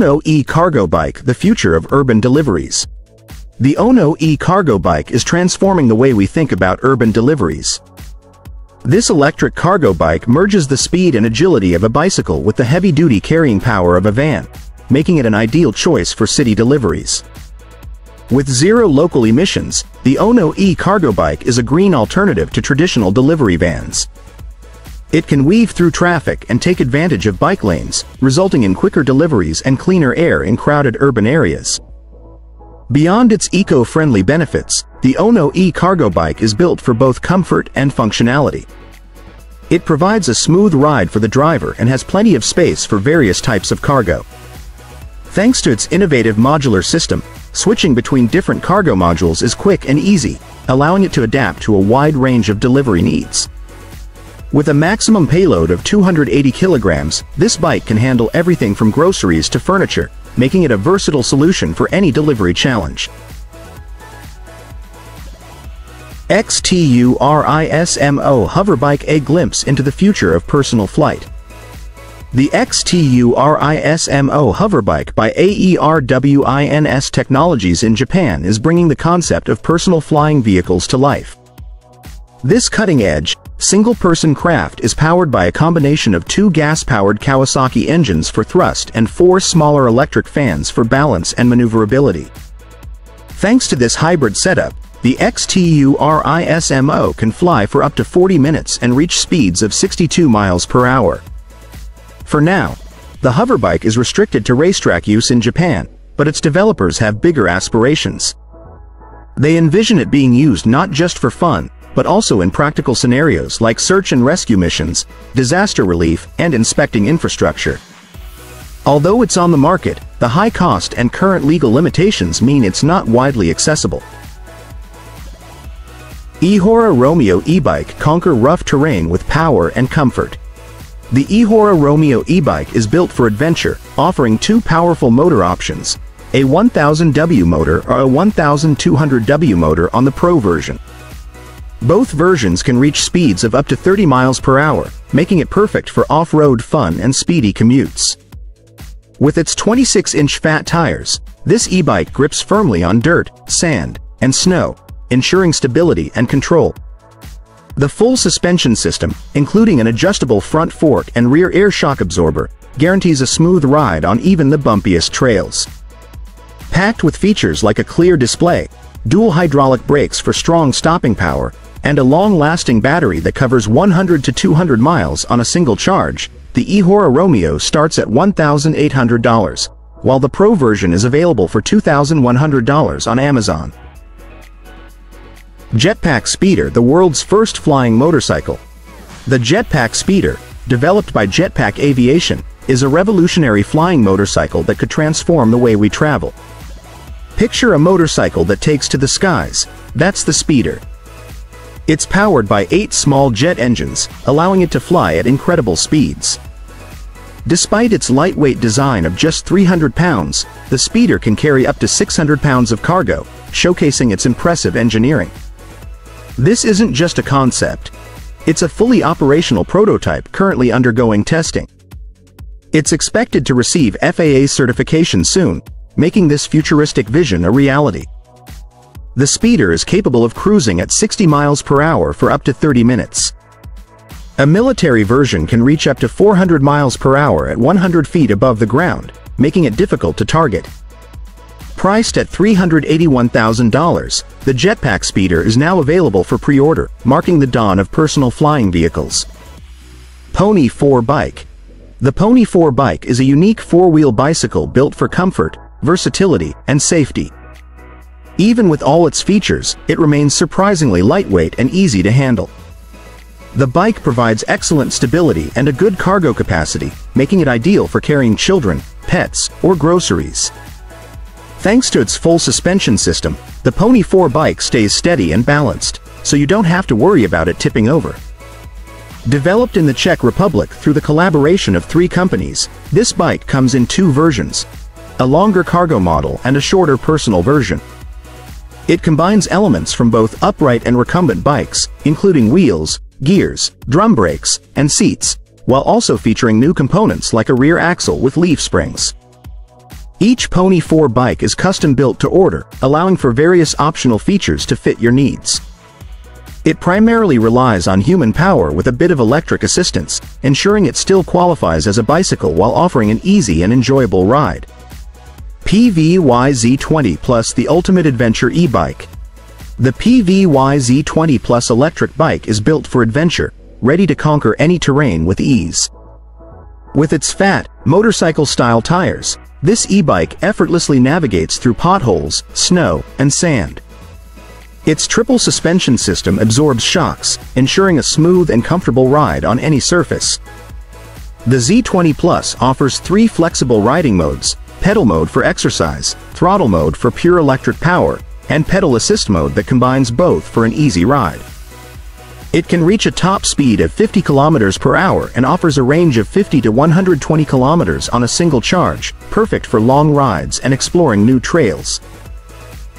Ono e-Cargo Bike, the future of urban deliveries. The Ono e-Cargo Bike is transforming the way we think about urban deliveries. This electric cargo bike merges the speed and agility of a bicycle with the heavy-duty carrying power of a van, making it an ideal choice for city deliveries. With zero local emissions, the Ono e-Cargo Bike is a green alternative to traditional delivery vans. It can weave through traffic and take advantage of bike lanes, resulting in quicker deliveries and cleaner air in crowded urban areas. Beyond its eco-friendly benefits, the Ono e-Cargo Bike is built for both comfort and functionality. It provides a smooth ride for the driver and has plenty of space for various types of cargo. Thanks to its innovative modular system, switching between different cargo modules is quick and easy, allowing it to adapt to a wide range of delivery needs. With a maximum payload of 280 kilograms, this bike can handle everything from groceries to furniture, making it a versatile solution for any delivery challenge. XTURISMO Hoverbike A Glimpse into the Future of Personal Flight the XTURISMO hoverbike by AERWINS Technologies in Japan is bringing the concept of personal flying vehicles to life. This cutting-edge, single-person craft is powered by a combination of two gas-powered Kawasaki engines for thrust and four smaller electric fans for balance and maneuverability. Thanks to this hybrid setup, the XTURISMO can fly for up to 40 minutes and reach speeds of 62 miles per hour. For now, the hoverbike is restricted to racetrack use in Japan, but its developers have bigger aspirations. They envision it being used not just for fun, but also in practical scenarios like search and rescue missions, disaster relief, and inspecting infrastructure. Although it's on the market, the high cost and current legal limitations mean it's not widely accessible. Eahora Romeo e-bike conquer rough terrain with power and comfort. The Eahora Romeo e-bike is built for adventure, offering two powerful motor options, a 1000W motor or a 1200W motor on the Pro version. Both versions can reach speeds of up to 30 miles per hour, making it perfect for off-road fun and speedy commutes. With its 26-inch fat tires, this e-bike grips firmly on dirt, sand, and snow, ensuring stability and control. The full suspension system, including an adjustable front fork and rear air shock absorber, guarantees a smooth ride on even the bumpiest trails. Packed with features like a clear display, dual hydraulic brakes for strong stopping power, and a long-lasting battery that covers 100 to 200 miles on a single charge, the Eahora Romeo starts at $1,800, while the Pro version is available for $2,100 on Amazon. Jetpack Speeder the world's first flying motorcycle. The Jetpack Speeder, developed by Jetpack Aviation, is a revolutionary flying motorcycle that could transform the way we travel. Picture a motorcycle that takes to the skies, that's the Speeder. It's powered by eight small jet engines, allowing it to fly at incredible speeds. Despite its lightweight design of just 300 pounds, the Speeder can carry up to 600 pounds of cargo, showcasing its impressive engineering. This isn't just a concept. It's a fully operational prototype currently undergoing testing. It's expected to receive FAA certification soon, making this futuristic vision a reality. The speeder is capable of cruising at 60 miles per hour for up to 30 minutes. A military version can reach up to 400 miles per hour at 100 feet above the ground, making it difficult to target. Priced at $381,000, the Jetpack Speeder is now available for pre-order, marking the dawn of personal flying vehicles. Pony 4 Bike The Pony 4 Bike is a unique four-wheel bicycle built for comfort, versatility, and safety. Even with all its features, it remains surprisingly lightweight and easy to handle. The bike provides excellent stability and a good cargo capacity, making it ideal for carrying children, pets, or groceries. Thanks to its full suspension system, the Pony 4 bike stays steady and balanced, so you don't have to worry about it tipping over. Developed in the Czech Republic through the collaboration of three companies, this bike comes in two versions, a longer cargo model and a shorter personal version. It combines elements from both upright and recumbent bikes, including wheels, gears, drum brakes, and seats, while also featuring new components like a rear axle with leaf springs. Each Pony 4 bike is custom built to order, allowing for various optional features to fit your needs. It primarily relies on human power with a bit of electric assistance, ensuring it still qualifies as a bicycle while offering an easy and enjoyable ride. PVY Z20 Plus the Ultimate Adventure e-bike. The PVY Z20 Plus electric bike is built for adventure, ready to conquer any terrain with ease. With its fat, motorcycle-style tires, this e-bike effortlessly navigates through potholes, snow, and sand. Its triple suspension system absorbs shocks, ensuring a smooth and comfortable ride on any surface. The Z20 Plus offers three flexible riding modes, pedal mode for exercise, throttle mode for pure electric power, and pedal assist mode that combines both for an easy ride. It can reach a top speed of 50 km per hour and offers a range of 50 to 120 km on a single charge, perfect for long rides and exploring new trails.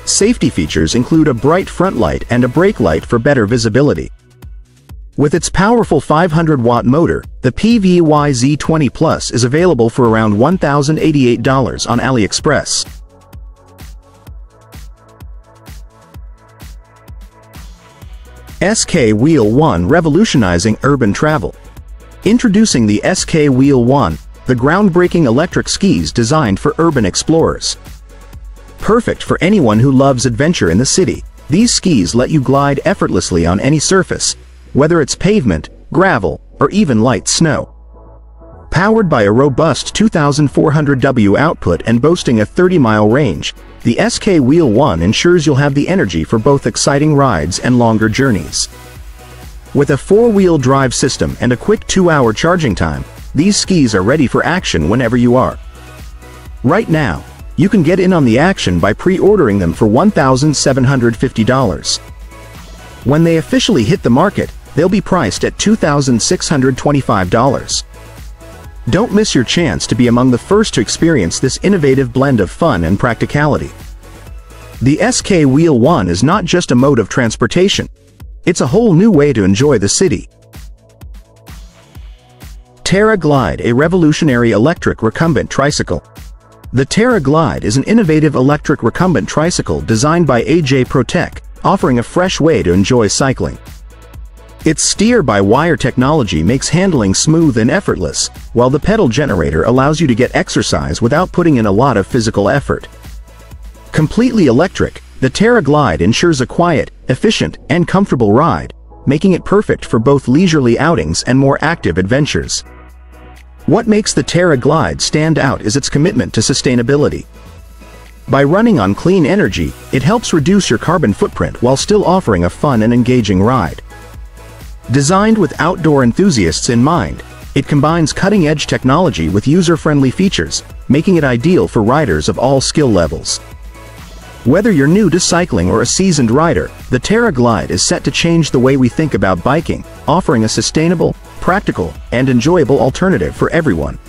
Safety features include a bright front light and a brake light for better visibility. With its powerful 500-watt motor, the PVY Z20 Plus is available for around $1,088 on AliExpress. SK Wheel 1 revolutionizing urban travel. Introducing the SK Wheel 1, the groundbreaking electric skis designed for urban explorers. Perfect for anyone who loves adventure in the city, these skis let you glide effortlessly on any surface, whether it's pavement, gravel, or even light snow. Powered by a robust 2400W output and boasting a 30-mile range, the SK Wheel 1 ensures you'll have the energy for both exciting rides and longer journeys. With a four-wheel drive system and a quick two-hour charging time, these skis are ready for action whenever you are. Right now, you can get in on the action by pre-ordering them for $1,750. When they officially hit the market, they'll be priced at $2,625. Don't miss your chance to be among the first to experience this innovative blend of fun and practicality. The SK Wheel 1 is not just a mode of transportation. It's a whole new way to enjoy the city. Terra Glide a revolutionary electric recumbent tricycle. The Terra Glide is an innovative electric recumbent tricycle designed by AJ Protec, offering a fresh way to enjoy cycling. Its steer-by-wire technology makes handling smooth and effortless, while the pedal generator allows you to get exercise without putting in a lot of physical effort. Completely electric, the Terra Glide ensures a quiet, efficient, and comfortable ride, making it perfect for both leisurely outings and more active adventures. What makes the Terra Glide stand out is its commitment to sustainability. By running on clean energy, it helps reduce your carbon footprint while still offering a fun and engaging ride. Designed with outdoor enthusiasts in mind, it combines cutting-edge technology with user-friendly features, making it ideal for riders of all skill levels. Whether you're new to cycling or a seasoned rider, the Terra Glide is set to change the way we think about biking, offering a sustainable, practical, and enjoyable alternative for everyone.